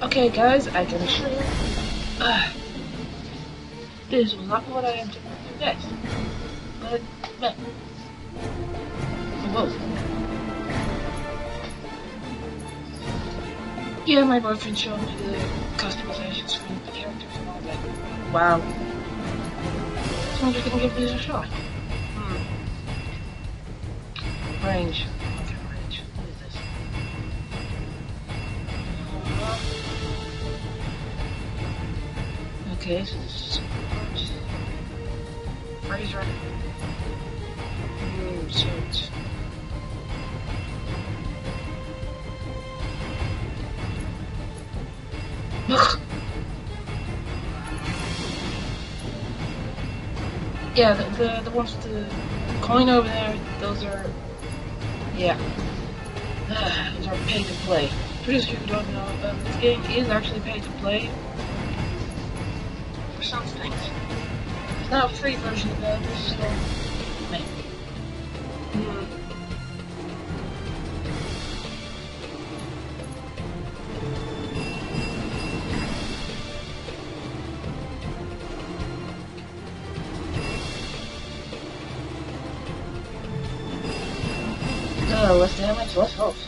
Okay, guys, I can assure you. Uh, this was not what I intended to do next. But, but. Whoa. Yeah, my boyfriend showed me the customization screen, of the characters and all that. Wow. So I'm just gonna give this a shot. Hmm. Range. Okay, so this is Fraser. Ooh, search. Ugh. Yeah, the, the the ones with the coin over there, those are yeah. Ah, those are pay to play. For those who don't know, um, this game is actually pay to play for some things. It's not a free version of that, so maybe. Less damage.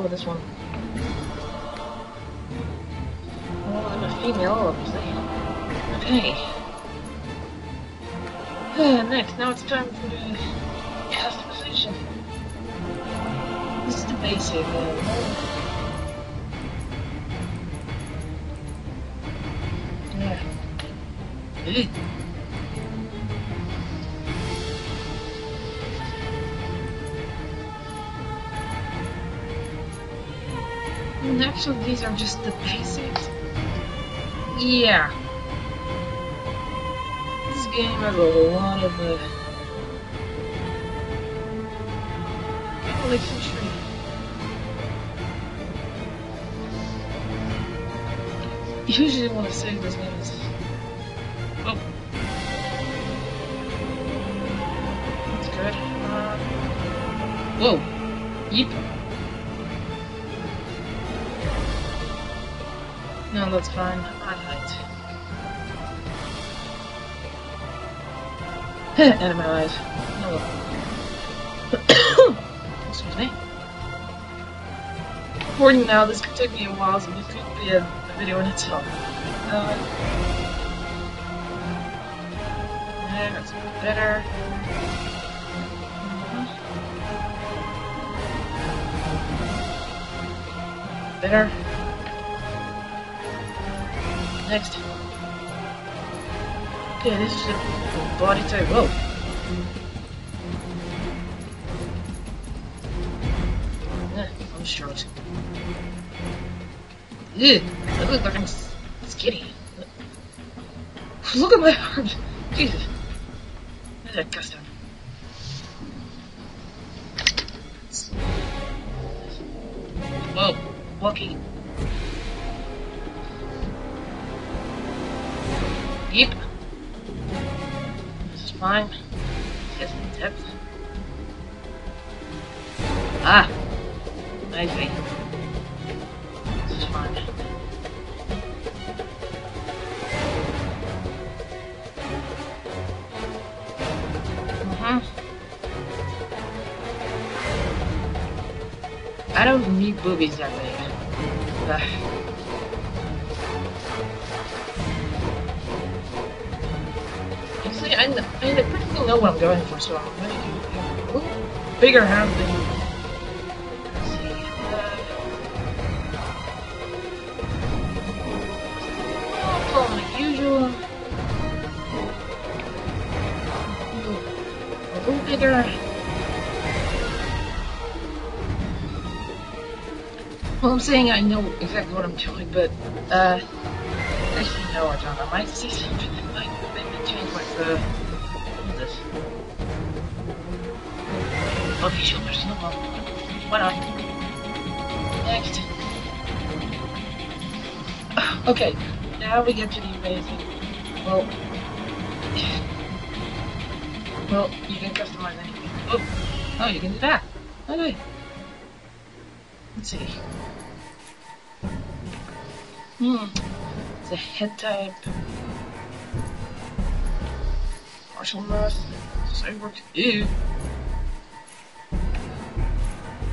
With this one. And actually, these are just the basics. Yeah. This game has a lot of uh, like century. Usually, when I say those name is. Oh. That's good. Uh, whoa. Yeep. That's fine. I might. Out of my eyes. No. Excuse me. Recording now, this could take me a while, so this could be a, a video in itself. Uh, yeah, that's better. Better. Next. Okay, this is a body type. Whoa. Eh, I'm short. Ugh, I look like I'm skinny. Look at my arms. Jesus. Look at that custom. Whoa, Wookie. Yep. This is fine. Get some depth. Ah! I see. This is fine. Mm-hmm. I don't need boobies that big. I, kn- I practically know what I'm going for, so I'm going to have a bigger hand than. Bigger. Well, I'm saying I know exactly what I'm doing, but, uh, actually, no, I don't. I might see something that might maybe change my, uh, this? Problem. Why not? Next. Okay, now we get to the amazing. Well, well, you can customize anything. Oh, oh, you can do that. Okay. Let's see. Hmm. It's a head type. Martial math. Cyborg. Ew.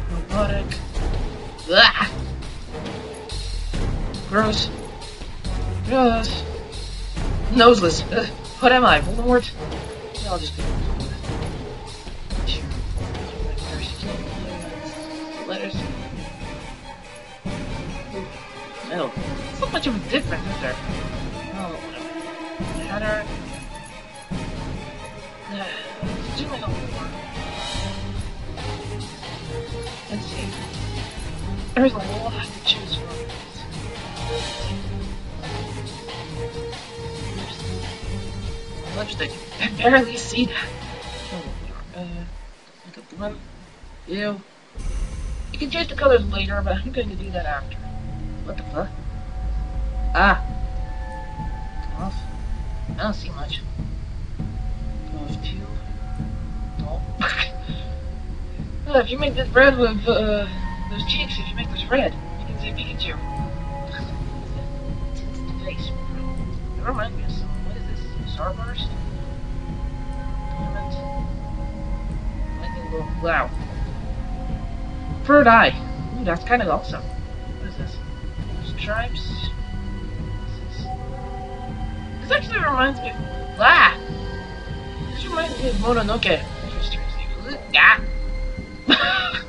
Robotic. Ah! Gross. Gross. Noseless. Ugh. What am I? Voldemort? Yeah, I'll just go. Letters. It's not much of a difference, is there? Oh, whatever. There's a lot to choose from. Lipstick. I barely see that. Uh, at the one. Ew. You can change the colors later, but I'm going to do that after. What the fuck? Ah. Off. I don't see much. Off two. No. oh, if you make this red with uh, those cheeks, if you make red, you can see Pikachu. Face. That reminds me of something. What is this? Starburst? Diamond? Lightning bolt. Wow. Third eye. Ooh, that's kind of awesome. What is this? Stripes. This, this actually reminds me of. Ah! This reminds me of Mononoke. Ah!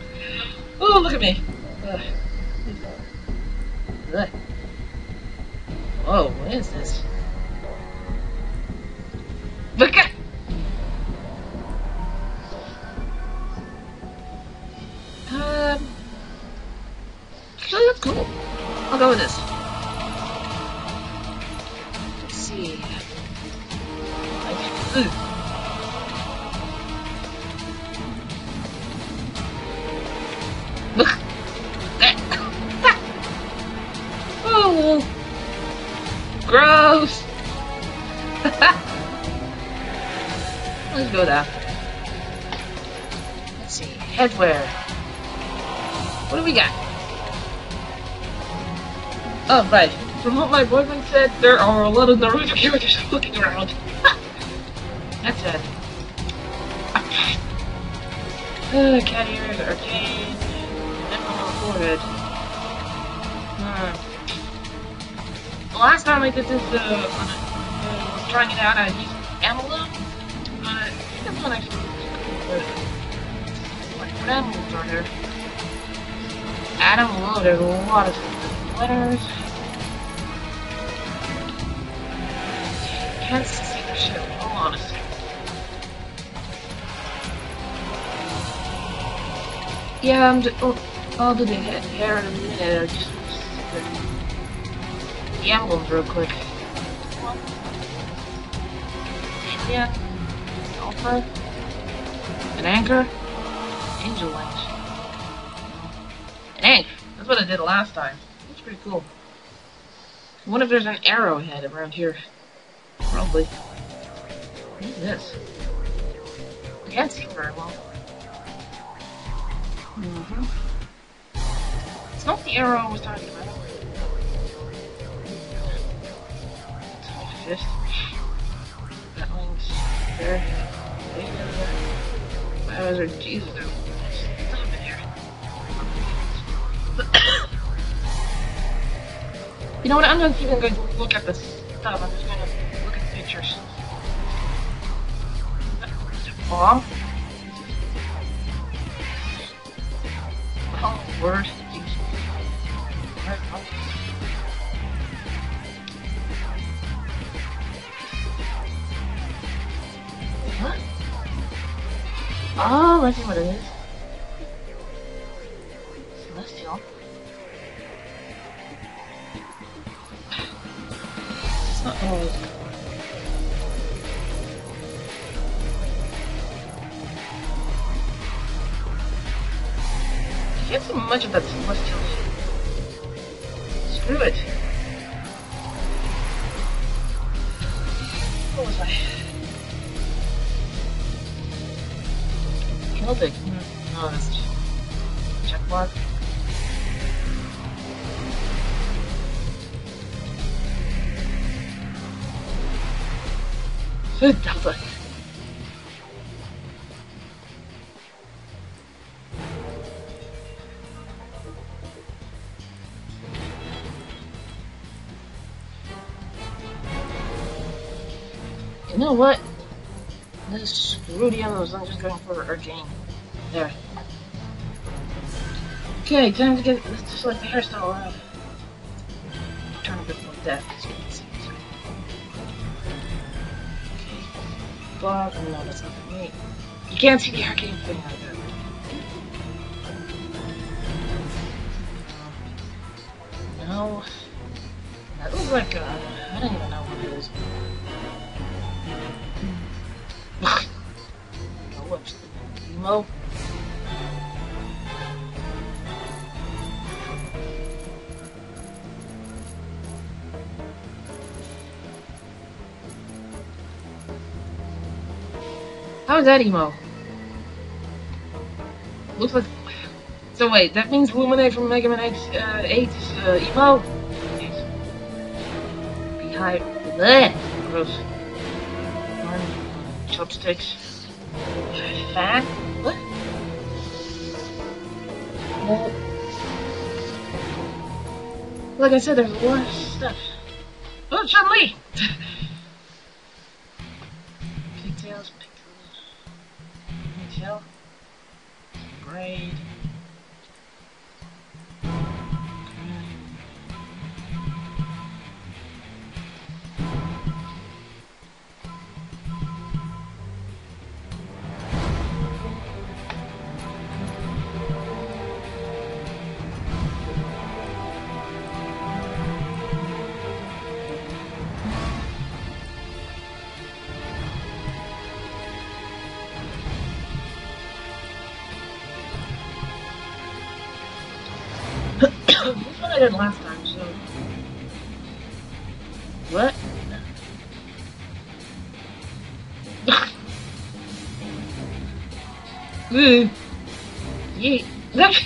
oh, look at me. Ugh. Whoa, what is this? Look at. There are a lot of Naruto characters looking around. That's it. Uh, cat ears, arcane, the forehead. Hmm. The last time I did this, uh, uh, was trying it out, I used Amalum. Uh, I think that's one actually. What, what animals are there? Adam Lowe, there's a lot of letters. Can't see second. Yeah, I'm just, oh, I'll do the hair, hair in a minute, I just the, the emblems real quick. Yeah, Alpha, an anchor, angel wings. An anchor. That's what I did last time. That's pretty cool. I wonder if there's an arrowhead around here. Probably. What is this? I can't see very well. Mm-hmm. It's not the arrow I was talking about. It's my fist. That one's there. Wow, those are Jesus. Stop it here. you know what? I'm not even going to look at this stuff. I'm just going to look at the pictures. Oh, word. What? Oh, let's see what it is. Okay, time to get let's just like the hairstyle off. Turn a bit like that. But no, that's not for me. You can't see the arcane thing like that. No. That looks like uh, I don't even know what it is. oh, whoops. Emo. How is that emo? Looks like. So wait, that means Luminate from Mega Man 8, uh, 8 is uh, emo? Behind. Bleh! Gross. Chopsticks. Fan? What? Well, like I said, there's a lot of stuff. Oh, Chun Braid. Last time, so. What? Yeah.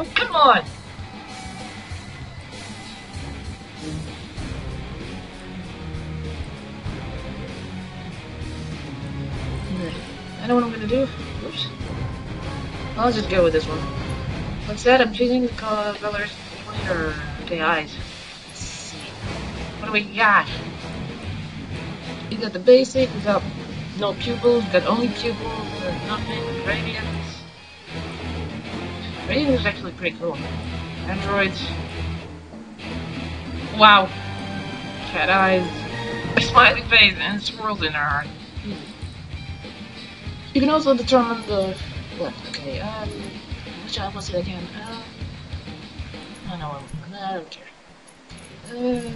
Oh, come on! I know what I'm gonna do. Oops. I'll just go with this Instead, I'm choosing colors or the eyes. What do we got? We got the basic, we got no pupils, we got only pupils, nothing, radiance. Radiance is actually pretty cool. Androids. Wow. Cat eyes. A smiley face and swirls in our eye. You can also determine the. What? Okay, um. Job was again? Uh, I don't know. I don't care. Uh,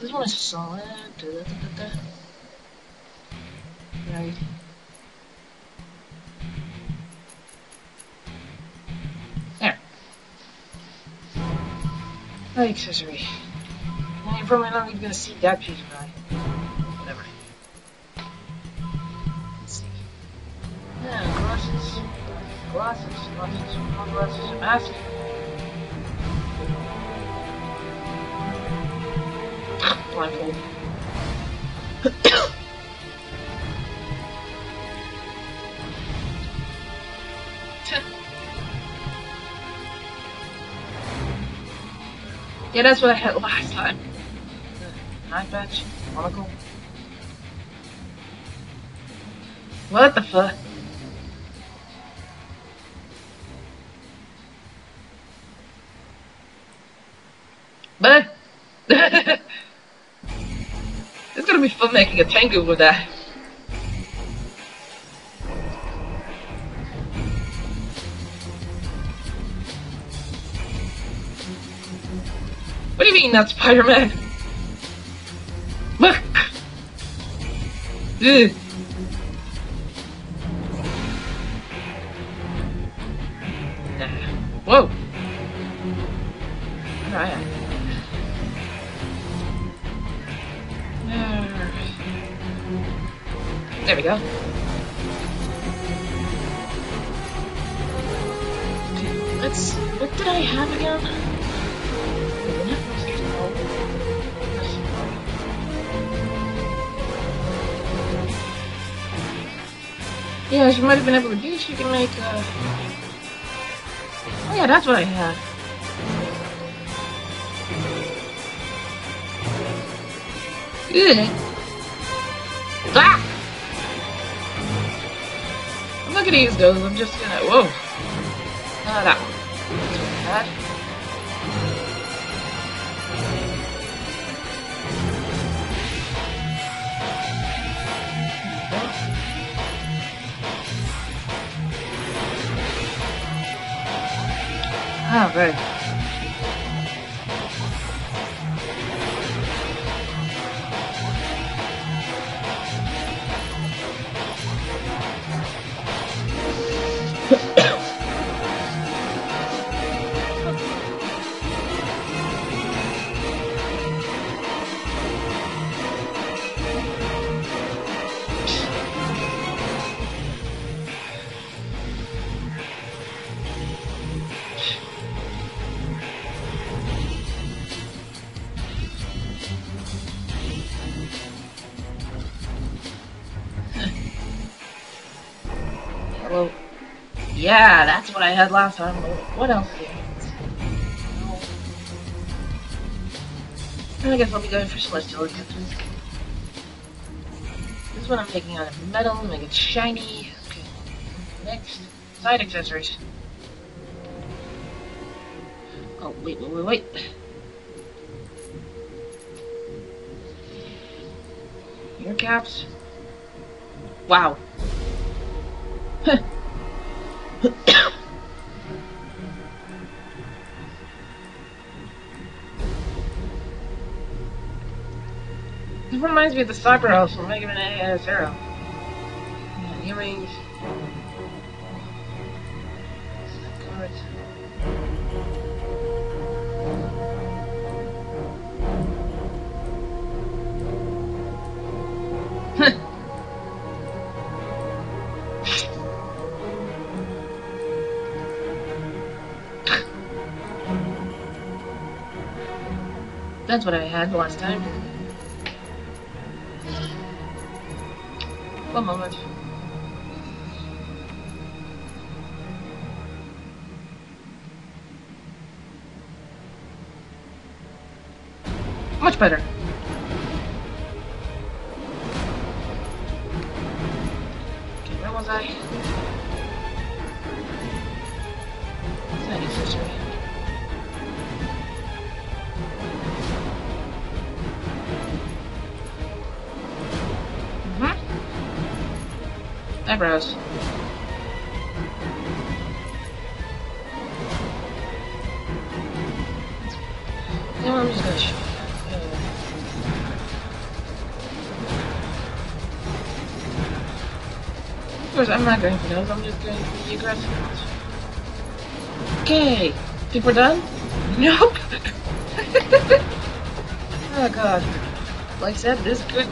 this one is solid. Da, da, da, da. Right. There. My accessory. Now you're probably not even gonna see that piece, but whatever. Let's see. Yeah, glasses glasses, glasses, more glasses, a mask. Blindfold. yeah, that's what I had last time. Eye patch, monocle. What the fuck? It's gonna be fun making a tango with that. What do you mean, not Spider-Man? Look! Ugh. Have been able to do. She can make. Uh... Oh yeah, that's what I had. Good. Ah! I'm not gonna use those. I'm just gonna. Whoa. Ah, that one. That's what I had. Ah, right. Yeah, that's what I had last time. What else? do? I guess I'll be going for Celestial Acceptance. This one I'm taking out of metal, make it shiny. Okay. Next, side accessories. Oh, wait, wait, wait, wait. Ear caps. Wow. Reminds me of the Cyber House from Mega Man A Zero. Yeah, earrings. Cards. That's what I had the last time. One moment. Much better. Okay, where was I? Eyebrows. Know, I'm just gonna show Of course, I'm not going for those. I'm just going for the aggressive ones. Okay. We're done? Nope. oh god. Like I said, this could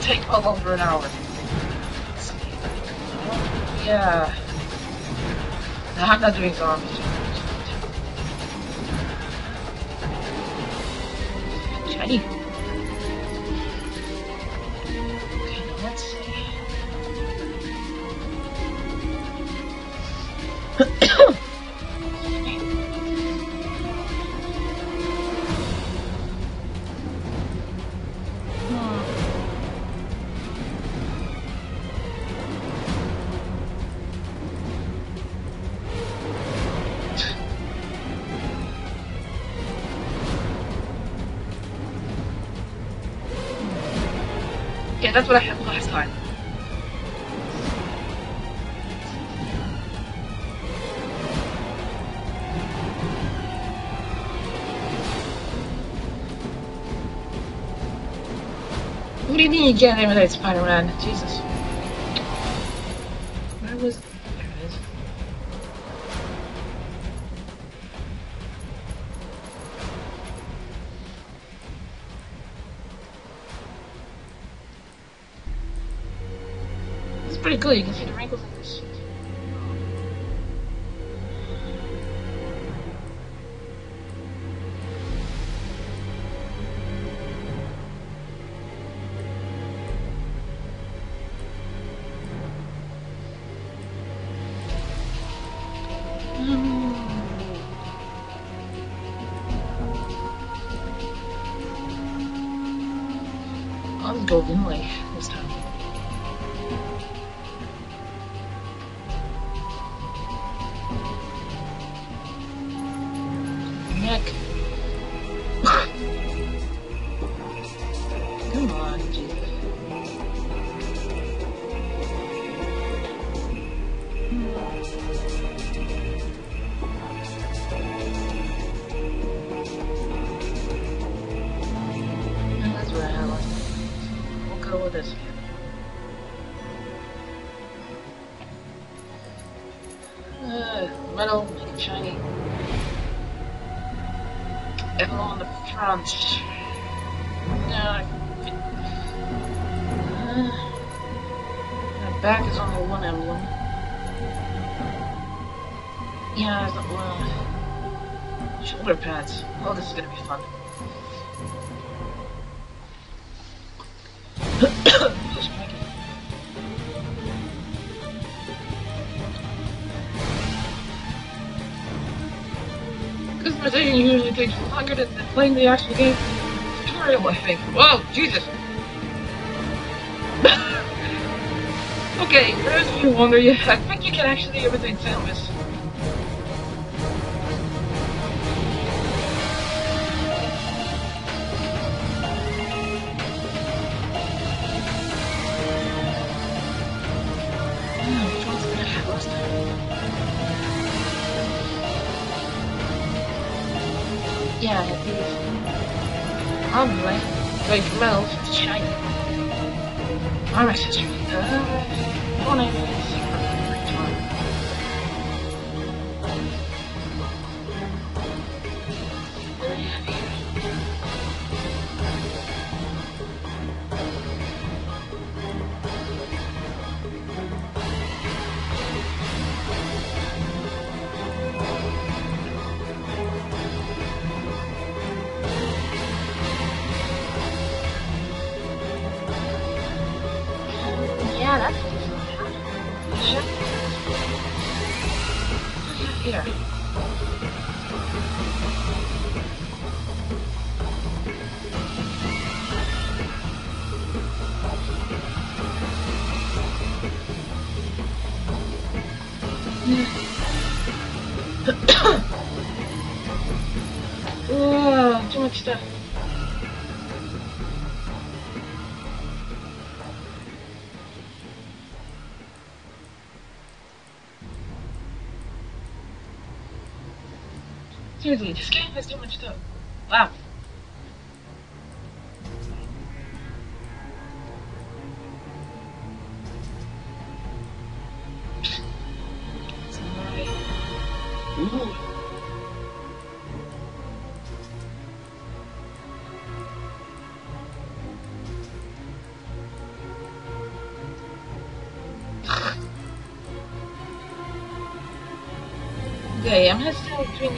take well over an hour. Yeah. No, I'm not doing zombies. and that's what I had last time. What do you mean you can't emulate Spider-Man? Jesus. golden Moer. customization usually takes longer than playing the actual game tutorial, I think. Whoa, Jesus! okay, for those of you wondering, I think you can actually do everything sandwich. ship? Here. oh, too much stuff.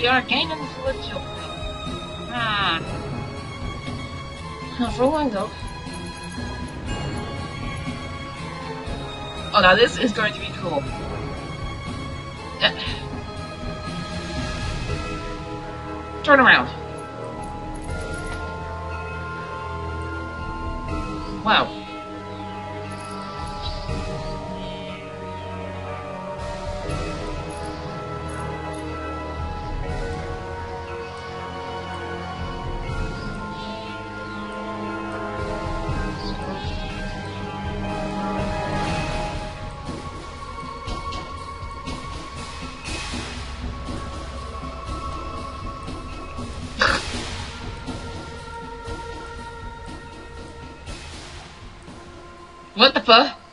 the arcane and the wood thing. Ah. For one go. Oh, now this is going to be cool. Eh. Turn around. Wow. Grandpa.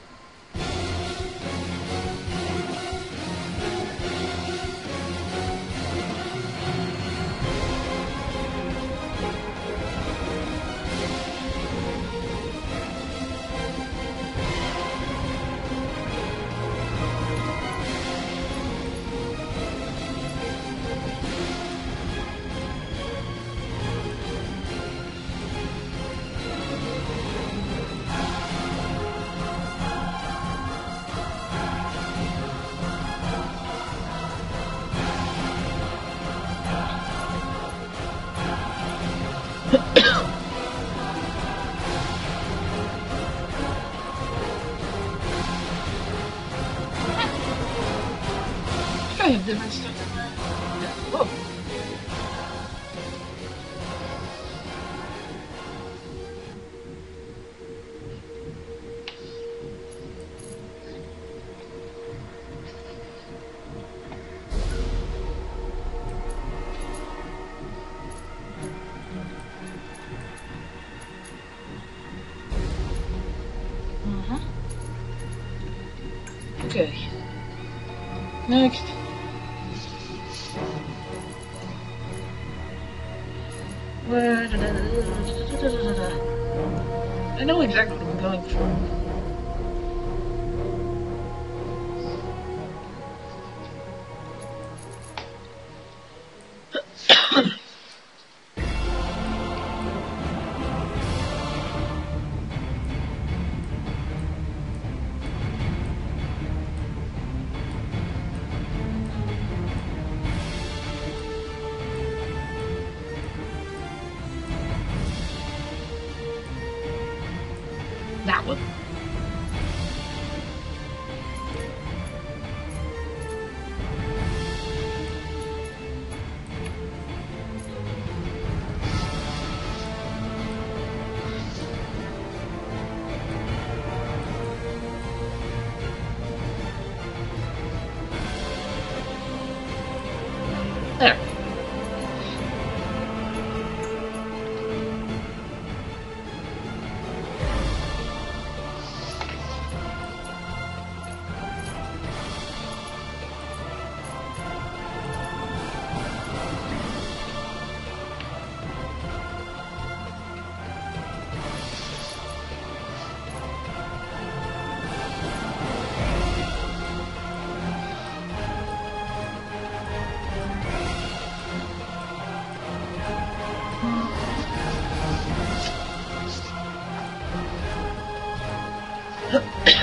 Huh?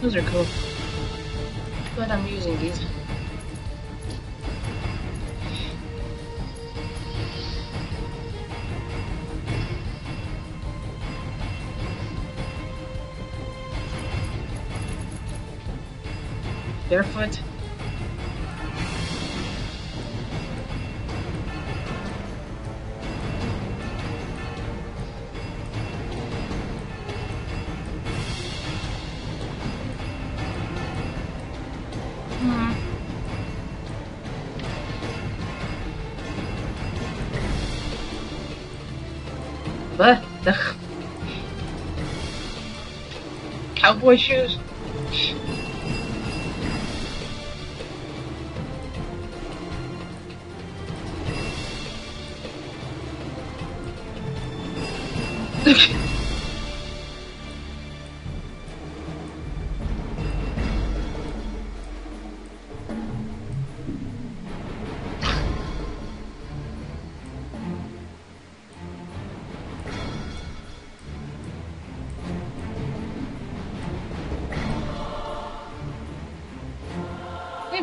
Those are cool. But I'm using these. Barefoot. cowboy shoes?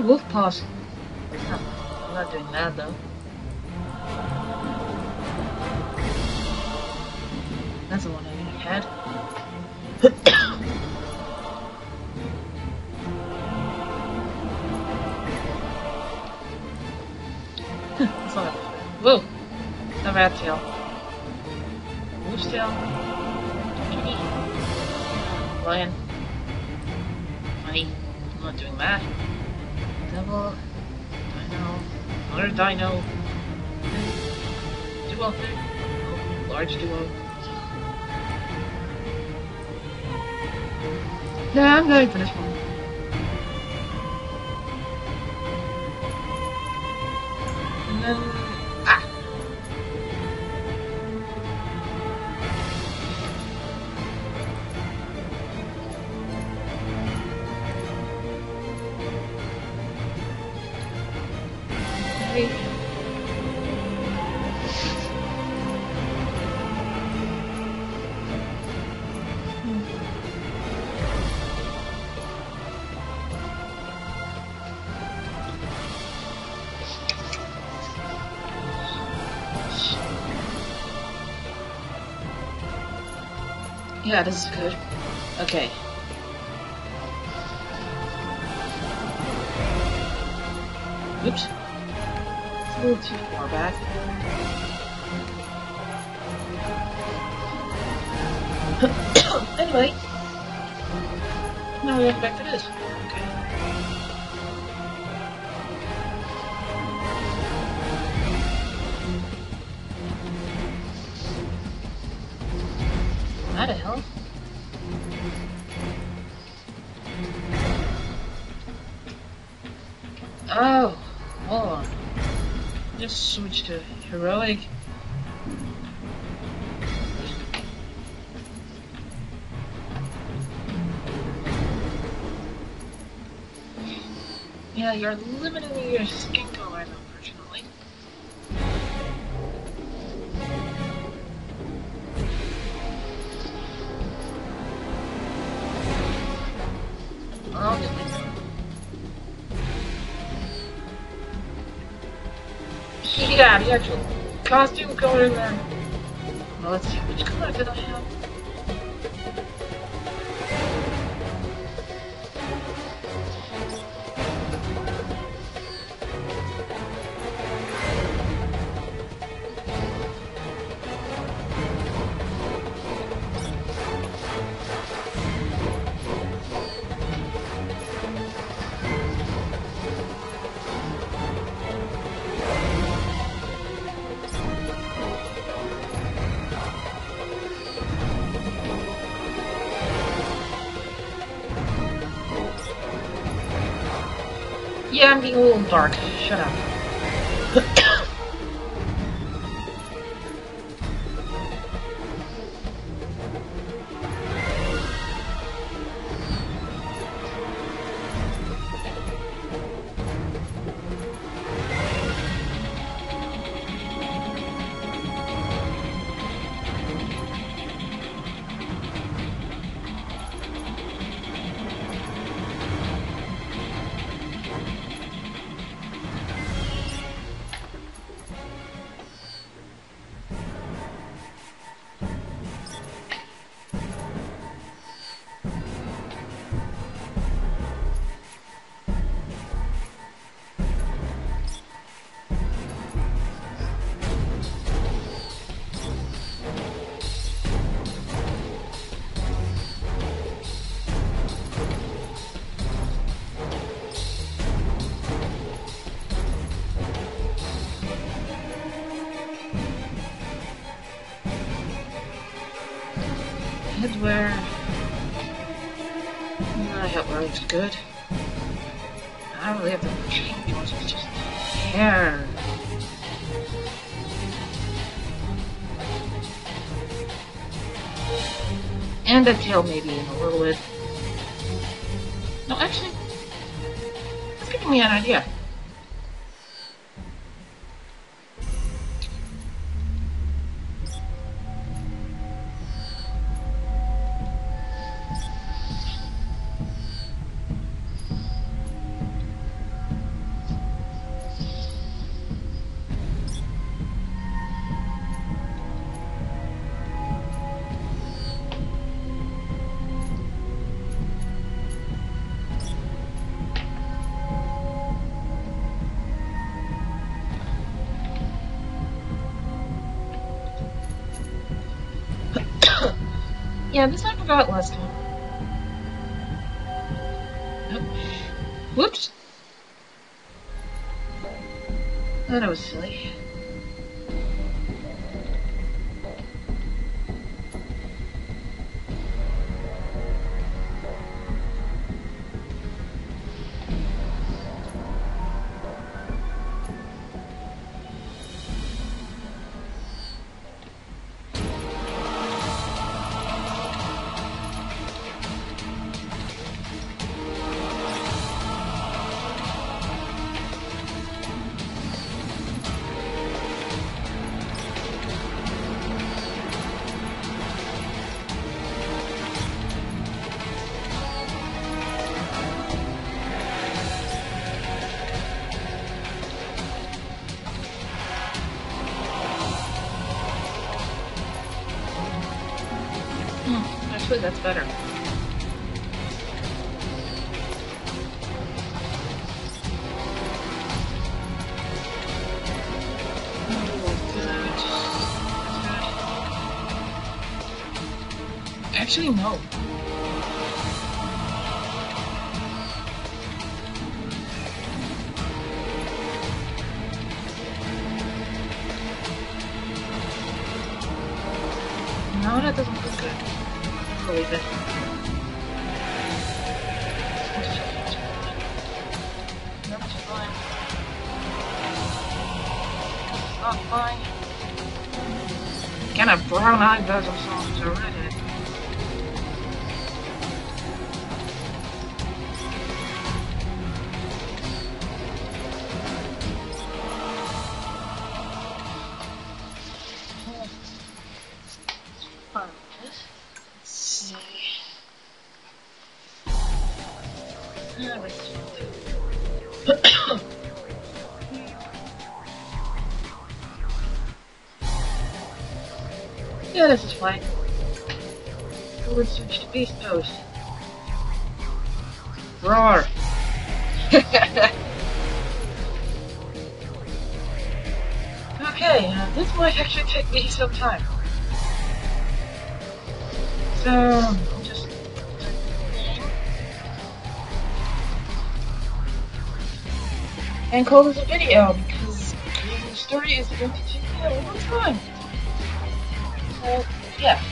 Wolf paws. No, I'm not doing that though. That's the one I had. That's not. Whoa! A rat tail. Wolf's tail. Lion. Money. I'm not doing that. Another dino. Duo. Oh, large duo. Yeah, I'm going for this one. Hey. Yeah, this is good. Okay. Oops. A little too far back. anyway. Now we have back to this. To heroic. Yeah, you're limiting your skin color, unfortunately. Yeah, the actual costume color there. Well, let's see, which color did I have? I'm being a little good. I don't really have to change much, it's just hair. And a tail maybe in a little bit. No, actually, it's giving me an idea. This I forgot last that's better. Kind of brown eyed those songs are some time. So, just. And call this a video because the story is going to take a long time. So, yeah.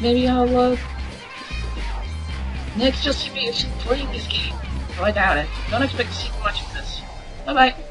Maybe I'll, uh. Next, you'll see playing this game. I doubt it. Don't expect to see much of this. Bye bye.